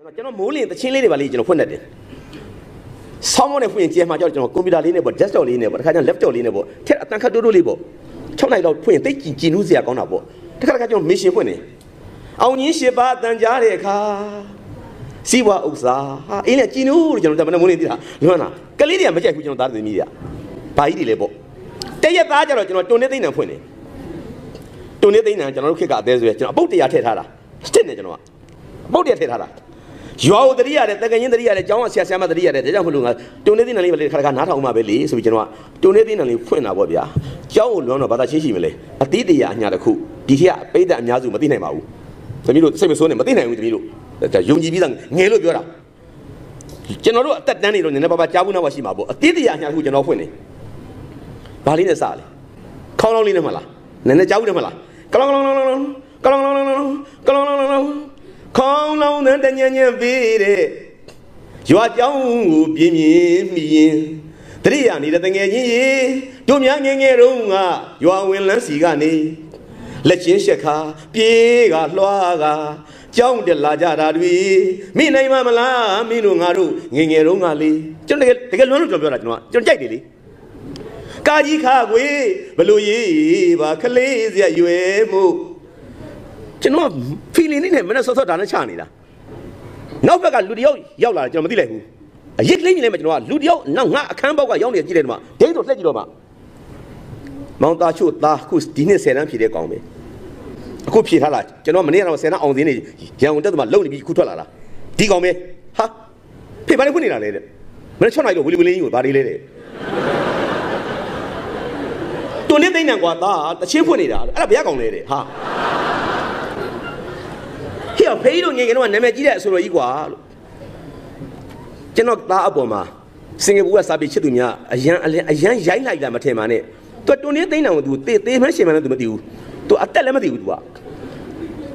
ကျွန်တော်မိုးလင်းတချင်းလေးတွေပါလေကျွန်တော်ဖွင့်တတ်တယ်ဆောင်းမနဲ့ဖွင့်ရင်ကျဲမှာကြောက်ကျွန်တော်ကွန်ပျူတာလေးနဲ့ပေါ့ desktop လေးနဲ့ပေါ့တခါကျရင် laptop လေးနဲ့ပေါ့ထက်အတန်ခတ်တိုးတိုးလေးပေါ့6နိုင်တော့ဖွင့်ရင်တိတ်ကြည်ကြည်နူးစရာကောင်းတာပေါ့တခါတခါကျွန်တော် mission ဖွင့်တယ်အောင်ကြီးရှစ်ပါတန်ကြားတဲ့အခါစီးပွားဥစ္စာဟာအင်းလေကြည်နူးလို့ကျွန်တော်တမန်မိုးလင်းသိတာလွမ်းတာကလေးတွေကမကြိုက်ဘူးကျွန်တော်သားသမီးတွေကဘာကြီးတွေလဲပေါ့တရက်သားကျတော့ကျွန်တော်တွန်နေသိမ့်တယ်ဖွင့်တယ်တွန်နေသိမ့်တယ်ကျွန်တော်တို့ခေတ်ကအသေးဆိုရကျွန်တော်အပုတ်တရားထည့်ထားတာစစ်နေကျွန်တော်ကအပုတ်တရားထည့်ထားတာ ရွာကိုတတိရတယ်တကရင်တတိရတယ်ကျောင်းကဆရာဆရာမတတိရတယ်ဒါကြောင့်မလို့ငါတွန်နေသိမ့်တယ်လေးပဲလေခါခါနားထောင်မှပဲလေဆိုပြီးကျွန်တော်ကတွန်နေသိမ့်တယ်လေးဖွင့်တာပေါ့ဗျာကျောင်းကိုလွမ်းတော့ဘာသာချင်းရှိမလဲအတိတရားအညာတစ်ခုဒီထက်ပိဋကအများစုမသိနိုင်ပါဘူးသမီးတို့စိတ်မဆိုးနဲ့မသိနိုင်ဘူးသမီးတို့ဒါယုံကြည်ပြီးသားငယ်လို့ပြောတာကျွန်တော်တို့အသက်တန်းနေတော့နည်းနည်းပါးပါးကြားဘူးနောက်ပါရှိမှာပေါ့အတိတရားအညာတစ်ခုကျွန်တော်ဖွင့်နေဘာလေးနဲ့စလဲခေါင်းလောင်းလေးနဲ့မလားနည်းနည်းကြားဘူးတယ်မလားကလောင်းကလောင်းကလောင်းကလောင်းကလောင်းကလောင်းကလောင်းကလောင်းကလောင်း ခေါင်းလောင်းတဲ့တညံ့ညံ့ပေးတဲ့ရွာကြောင်းကိုပြင်းပြင်းမိရင်တရိယာနေတဲ့တငယ်ချင်းရေတို့များငယ်ငယ်တုန်းကရွာဝင်လန်းစီကနေလက်ချင်းရှက်ခါပြေးကလွှားကကြောင်းတက်လာကြတာတွေမိနိုင်မမလားမင်းတို့ငါတို့ငယ်ငယ်တုန်းကလေကျွန်တော်တကယ်တကယ်လွန်းလို့ကျွန်တော်ပြောတာကျွန်တော်ကျွန်တော်ကြိုက်တယ်လေကာကြီးခါကွေဘလို့ရေးပါခလေးစရရွယ်မှု ကျွန်တော် feeling နဲ့မနဲ့ဆော့ဆော့ဒါနဲ့ချနေတာနောက်ဘက်ကလူတယောက်ရောက်လာတယ်ကျွန်တော်မသိလိုက်ဘူးအရစ်ကလေးကြီးလည်းမကျွန်တော်ကလူတယောက်နောက်ငါအခန်းဘောက်ကရောက်နေကြည့်တယ်ဒီမှာဒိတ်တော့လှက်ကြည့်တော့မှမောင်သားချို့သားခုဒီနှစ်10တန်းဖြည့်တဲ့ကောင်ပဲအခုဖြည့်ထားတာကျွန်တော်မနေ့ကတော့10တန်းအောင်စင်းနေရန်ကုန်တက်တော့မှလုံနေပြီးခုထွက်လာတာဒီကောင်ပဲဟာဖေဘာလေးဖွင့်နေတာလေတဲ့မနေ့6နိုင်လို့ဝီလီဝီလင်းကြီးကိုဘာလေးလဲတဲ့တွန်နေသိမ့်နံကွာသားတချင်းဖွင့်နေတာအဲ့ဒါဘယ်ကောင်လဲတဲ့ဟာ ဟေ့ဖေးတို့ငယ်ငယ်တော့နာမည်ကြီးတဲ့အဆိုတော်ကြီးကွာလို့ကျွန်တော်သားအပေါ်မှာစင်ကာပူကစာပေချစ်သူများအရန်အလင်းအရန်ရိုင်းလိုက်တာမထင်ပါနဲ့သူတွန်နေသိမ့်နံကိုသူတေးသေးမှရှင်မှန်းလည်းသူမသိဘူးသူအသက်လည်းမသိဘူးသူက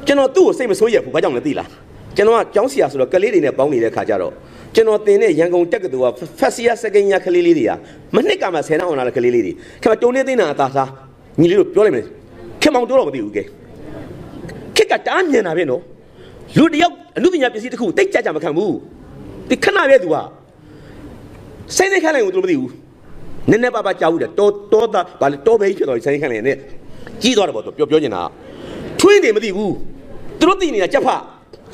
ကျွန်တော်သူ့ကိုစိတ်မဆိုးရဘူးဘာကြောင့်လဲသိလားကျွန်တော်ကကျောင်းဆရာဆိုတော့ကလေးတွေနဲ့ပေါင်းနေတဲ့ခါကျတော့ကျွန်တော်တင်တဲ့ရန်ကုန်တက္ကသိုလ်ကဖက်စီယာစကင်ညာကလေးလေးတွေကမနှစ်ကမှဆယ်နှစ်အောင်လာတဲ့ကလေးလေးတွေခင်ဗျတုံနေသိန်းတာအသာသားညီလေးတို့ပြောလိုက်မယ်ခင်မောင်တို့တော့မသိဘူးကဲခက်ကတားမြင်တာပဲနော် လူတယောက်အမှုပညာပစ္စည်းတစ်ခုတိတ်ကြကြမခံဘူးဒီခဏပဲသူကစိတ်နဲ့ခန့်လိုက်ကိုသူမသိဘူးနည်းနည်းပါးပါးကြောက်ဦးတယ်တောတောသားဗာလေတောပဲကြီးဖြစ်သွားပြီစိတ်နဲ့ခန့်လိုက်နဲ့ကြီးသွားတယ်ပေါ့သူပြောပြောနေတာထွင်းတယ်မသိဘူးသူတို့သိနေတာကြက်ဖ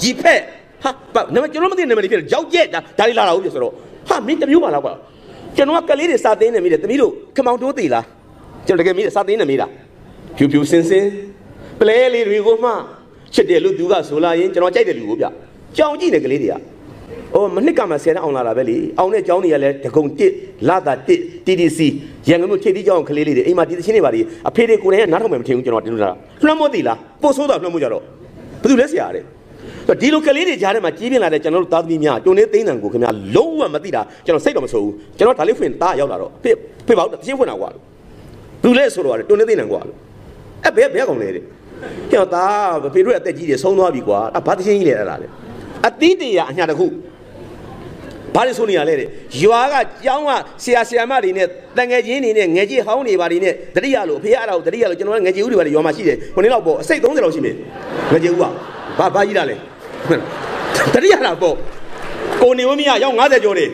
ရီဖက်ဟာဘာနာမကျွန်တော်မသိနာမည်ဖြစ်တယ်ကြောက်ကြက်ဒါဒါလေးလာတာဟုတ်ပြီဆိုတော့ဟာမင်းတမျိုးပါလားကွာကျွန်တော်ကကလေးတွေစာသင်းနေမိတယ်တမီးတို့ခမောင်တိုးသေးလားကျွန်တော်တကယ်မိတယ်စာသင်းနေမိတာဖြူဖြူစင်စင်ပလဲလေးတွေကိုမှ ချစ်တယ်လို့သူကဆိုလာရင်ကျွန်တော်ကြိုက်တယ်လူကိုဗျကြောင်ကြည့်နေကလေးတွေကအော်မနှစ်ကမှဆယ်တန်းအောင်လာတာပဲလေအောင်တဲ့ကျောင်းတွေကလည်းဒဂုံ1လာတာ1 TDC ရန်ကုန်မြို့ထိပ်သီးကျောင်းကလေးလေးတွေအိမ်မှာဒီသချင်းတွေပါလေအဖေတွေကိုယ်တိုင်ကနားထောင်မယ်မထင်ဘူးကျွန်တော်တင်လို့တာလွှမ်းမိုးသေးလားပို့ဆိုးတာလွှမ်းမိုးကြတော့ဘယ်သူလဲဆရာတဲ့ဒီလိုကလေးတွေကြားထဲမှာကြီးပြင်းလာတဲ့ကျွန်တော်တို့သားသမီးများတွန်နေသိန်းတန်ကိုခင်ဗျာလုံးဝမသိတာကျွန်တော်စိတ်တော့မဆိုးဘူးကျွန်တော်ဒါလေးဖွင့်သားရောက်လာတော့ဖေဖေပါဦးတချင်းဖွင့်တာကွာလူလဲဆိုတော့တွန်နေသိန်းတန်ကွာအဲ့ဘယ်ဘယ်ကောင်လဲတဲ့ ကျွန်တော်သားဖေတို့အသက်ကြီးတွေဆုံးသွားပြီကွာအဘာတချင်းကြီးလဲအဲ့ဒါလေအသီးတရားအညာတစ်ခုဘာလို့ဆိုနေရလဲတဲ့ရွာကကျောင်းကဆရာဆရာမတွေနဲ့တန်ငယ်ချင်းတွေနဲ့ငယ်ကြီးဟောင်းတွေပါတွေနဲ့တတိယလို့အဖေအဲ့ဒါကိုတတိယလို့ကျွန်တော်ငယ်ကြီးဦးတွေပါရွာမှာရှိတယ်ခုနေ့တော့ပေါ့အစိတ်30လောက်ရှိမယ်ငယ်ကြီးဦးကဘာဘာကြီးတာလဲတတိယတာပေါ့ကိုနေဝမရရောက်90ကျော်တယ်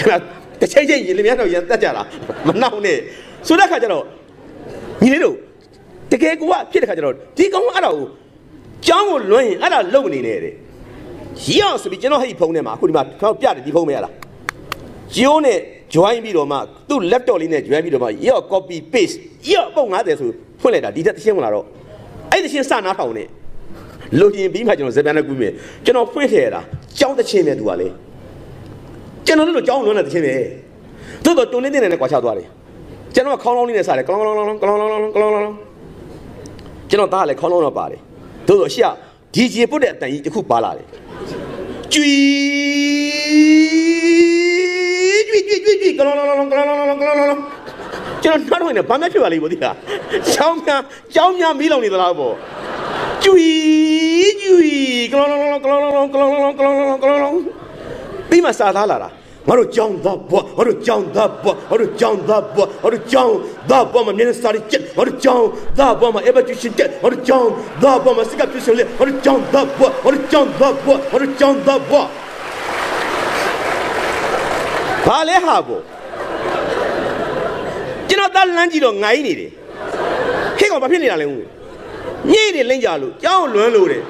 ခဏတစ်ချိန်ချင်းရင်လျက်တော့ရန်တက်ကြတာမနှောက်နဲ့ဆိုတဲ့ခါကျတော့ညီလေးတို့ တကယ်ကိုကဖြစ်တဲ့ခါကျတော့ဒီကောင်ကအဲ့ဒါကိုကျောင်းကိုလွှမ်းရင်အဲ့ဒါလုံနေတယ်တဲ့ရအောင်ဆိုပြီးကျွန်တော်ဟိတ်ဖုန်းထဲမှာအခုဒီမှာဖောက်ပြတယ်ဒီဖုန်းမဲရလားဂျီယိုနဲ့ join ပြီးတော့မှသူ့ laptop လေးနဲ့ join ပြီးတော့မှရော copy paste ရောပုံ90ဆိုဖွင့်လိုက်တာဒီတက်သရှင်းမလားတော့အဲ့သရှင်းစနားထောင်နေလူရင်ပြီးမှကျွန်တော်ဇက်ပြန်နဲ့ကူးမယ်ကျွန်တော်ဖွင့်ထည့်ရတာကြောင်းသရှင်းပဲသူကလေကျွန်တော်တို့ကြောင်းလွန်းတဲ့သရှင်းပဲသို့တော့တွန်းနေတဲ့နဲ့ကွာချသွားတယ်ကျွန်တော်ကခေါင်းလောင်းလေးနဲ့စားတယ်ကလောင်းလောင်းလောင်းကလောင်းလောင်းလောင်းကလောင်းလောင်း ကျွန်တော်သားကလည်းခေါင်းလောင်းတော့ပါတယ်သို့တော့ရှေ့ဒီဂျေပုတ်တဲ့အတန်ကြီးတစ်ခုပါလာတယ်ကျွီကျွီကျွီကျွီကျွီကလောလောလောကလောလောလောကလောလောကျွန်တော်နှားတော့နေဘာမှဖြစ်ပါလိမ့်မို့ဒီဟာချောင်းများချောင်းများမီးလောင်နေသလားပေါ့ကျွီကျွီကလောလောလောကလောလောလောကလောလောလောကလောလောလောကလောလောပြီးမှစာသားလာတာ ငါတို့ကြောင်းသားဘွားငါတို့ကြောင်းသားဘွားငါတို့ကြောင်းသားဘွားငါတို့ကြောင်းသားဘွားမှာမျက်နှာစာရီချက်ငါတို့ကြောင်းသားဘွားမှာ evacuation ချက်ငါတို့ကြောင်းသားဘွားမှာစကပ်ပြစလေငါတို့ကြောင်းသားဘွားငါတို့ကြောင်းသားဘွားငါတို့ကြောင်းသားဘွားဘာလဲဟာဘောကျွန်တော်သားလမ်းကြည့်တော့ငိုင်းနေတယ်ခေကောင်ဘာဖြစ်နေတာလဲဦးညိတယ်လိမ့်ကြလို့ကြောင်းလွမ်းလို့တယ်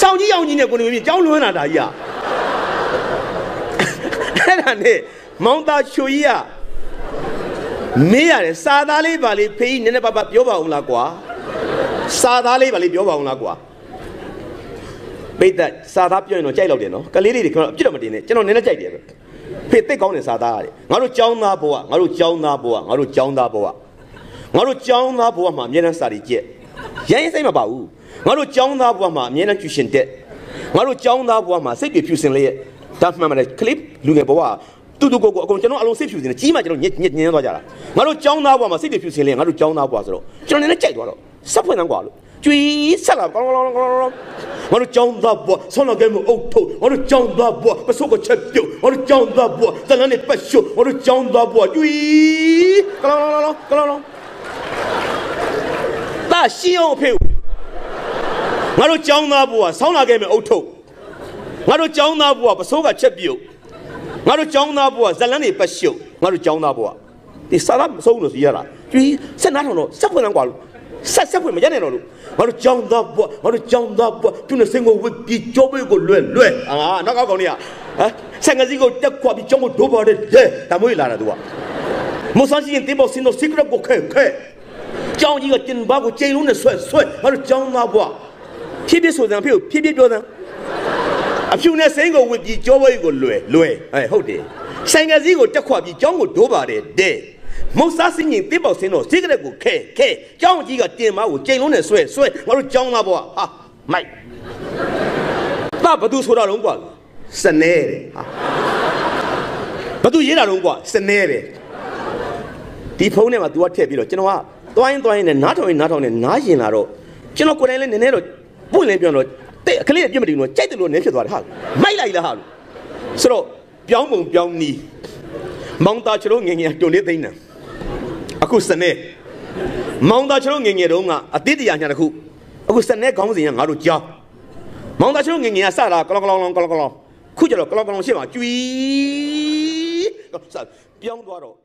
စောင်းကြီးအောင်ကြီးနဲ့ကိုနေမြင်ကြောင်းလွမ်းတာဒါကြီးอ่ะ အဲ့ဒါနဲ့မောင်သားချိုကြီးကမေးရတယ်စာသားလေးပါလေးဖေးကြီးနည်းနည်းပါးပါးပြောပါအောင်လားကွာစာသားလေးပါလေးပြောပါအောင်လားကွာပိတ်သက်စာသားပြောရင်တော့ကြိုက်တော့တယ်နော်ကလေးလေးတွေကျွန်တော်အပြစ်တော့မတင်နဲ့ကျွန်တော်နည်းနည်းကြိုက်တယ်ပဲဖေးသိကောင်းတယ်စာသားရတယ်ငါတို့ကြောင်းသားဘဝငါတို့ကြောင်းသားဘဝငါတို့ကြောင်းသားဘဝငါတို့ကြောင်းသားဘဝမှာအမြဲတမ်းစာရီကြက်ရိုင်းစိတ်မပါဘူးငါတို့ကြောင်းသားဘဝမှာအမြဲတမ်းကျူရှင်တက်ငါတို့ကြောင်းသားဘဝမှာစိတ်တွေဖြူစင်လျက် ဒါမှန်ပါတယ်ခလစ်လူငယ်ဘဝတူတူကိုကိုအကုန်ကျွန်တော်အလုံးစိတ်ဖြူစင်းတယ်ကြီးမှကျွန်တော်ညက်ညက်ညင်းသွားကြတာငါတို့ចောင်းသားဘွားမှာစိတ်တွေဖြူစင်းလဲငါတို့ចောင်းသားဘွားဆိုတော့ကျွန်တော်လည်းကြိုက်သွားတော့ဆက်ဖွင့်တယ်ကွာလို့ကျွီးဆက်လာကောင်းကောင်းကောင်းကောင်းငါတို့ចောင်းသားဘွားဆွမ်းတော်ကဲမို့အုတ်ထုတ်ငါတို့ចောင်းသားဘွားပစုပ်ကချက်ပြုတ်ငါတို့ចောင်းသားဘွားတလန်းနဲ့ပတ်ရှုငါတို့ចောင်းသားဘွားကျွီးကောင်းကောင်းကောင်းကောင်းကောင်းတာရှင်းအောင်ဖေးငါတို့ចောင်းသားဘွားဆောင်းလာခဲ့မယ်အုတ်ထုတ် ငါတို့ကြောင်းသားဘဝပစိုးကချက်ပြုတ်ငါတို့ကြောင်းသားဘဝဇလန်းတွေပတ်ရှုပ်ငါတို့ကြောင်းသားဘဝဒီစာရမဆုံးလို့စီရတာကျွေးဆက်နားထောင်တော့ဆက်ဖွင့်တော့ကွာလို့ဆက်ဆက်ဖွင့်မရနဲ့တော့လို့ငါတို့ကြောင်းသားဘဝငါတို့ကြောင်းသားဘဝသူနဲ့စင်ကိုဝစ်ပြီးကြောပေးကိုလွဲ့လွဲ့အာနောက်ကောက်ကောင်လေးကဟမ်ဆက်ငစီကိုတက်ခွာပြီးကြောင်းကိုဒိုးပါတယ်တဲ့ဒါမျိုးလာတာသူကမဆန်းကြီးရင်တင်းပေါစင်တော့ secret ကိုခဲခဲကြောင်းကြီးကတင်ဘာကိုချိန်လုံးနဲ့ဆွဲဆွဲငါတို့ကြောင်းသားဘဝဖြည်းဖြည်းဆိုတဲ့ဖေကိုဖြည်းဖြည်းပြောတဲ့ အဖြူနဲ့စိမ့်ကိုဝစ်ပြီးကြောဘွေးကိုလွယ်လွယ်အဲဟုတ်တယ်ဆိုင်ကစည်းကိုတက်ခွာပြီးကြောင်းကိုဒိုးပါတယ်တဲ့မုတ်စားစင်းရင်တိပေါစင်းတော့စိကရက်ကိုခဲခဲကြောင်းကြီးကတင်မကိုချိန်လုံးနဲ့ဆွဲဆွဲငါတို့ကြောင်းသားဘွားဟာမိုက်တာဘသူဆိုတာတော့ကွာစနေတယ်ဟာဘသူရေးတာတော့ကွာစနေတယ်ဒီဖုန်းထဲမှာ तू ကထည့်ပြီးတော့ကျွန်တော်ကသွားရင်သွားရင်နဲ့နားထောင်ရင်နားထောင်ရင်နားရင်လာတော့ကျွန်တော်ကိုယ်တိုင်လည်းနည်းနည်းတော့ပွင့်လင်းပြောတော့ တဲ့ကလေးပြစ်မတင်တော့ကြိုက်တယ်လို့နည်းဖြစ်သွားတယ်ဟာမိုက်လိုက်လားဟာလို့ဆိုတော့ပြောင်းပုံပြောင်းနီးမောင်သားချလို့ငငယ်တွန်လေးသိန်းတယ်အခုစနေမောင်သားချလို့ငငယ်တုန်းကအတိတ်တရားညာတစ်ခုအခုစနေခေါင်းစဉ်ကငါတို့ကြောင်းမောင်သားချလို့ငငယ်ကစတာကလောကလောကလောကလောခုကျတော့ကလောကလောရှေ့မှာကျွီးပြောင်းသွားတော့